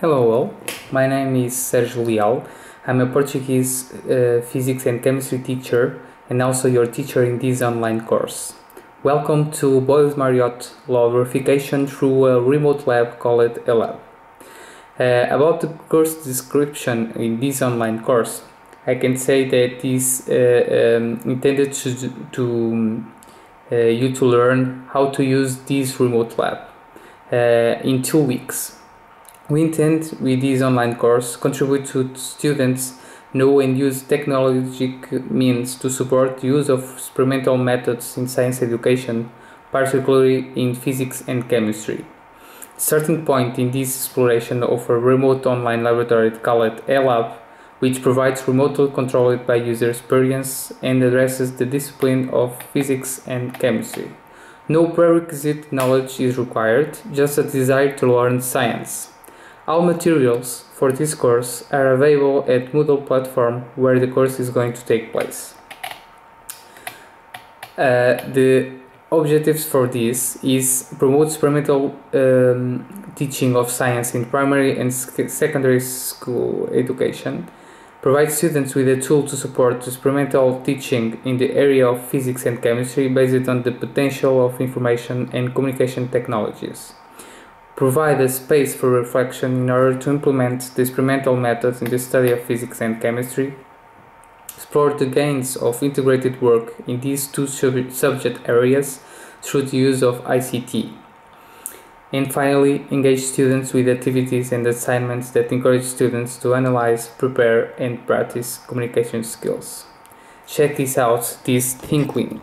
Hello all, my name is Sergio Leal. I'm a Portuguese uh, physics and chemistry teacher and also your teacher in this online course. Welcome to Boyles Mariotte Law Verification through a remote lab called ELAB. Uh, about the course description in this online course, I can say that is uh, um, intended to, to uh, you to learn how to use this remote lab uh, in two weeks. We intend with this online course contribute to students know and use technologic means to support the use of experimental methods in science education, particularly in physics and chemistry. Starting point in this exploration of a remote online laboratory called ELAB which provides remotely controlled by user experience and addresses the discipline of physics and chemistry. No prerequisite knowledge is required, just a desire to learn science. All materials for this course are available at Moodle platform where the course is going to take place. Uh, the objectives for this is promote experimental um, teaching of science in primary and secondary school education, provide students with a tool to support experimental teaching in the area of physics and chemistry based on the potential of information and communication technologies. Provide a space for reflection in order to implement the experimental methods in the study of physics and chemistry. Explore the gains of integrated work in these two subject areas through the use of ICT and finally, engage students with activities and assignments that encourage students to analyze, prepare, and practice communication skills. Check this out, this ThingLink.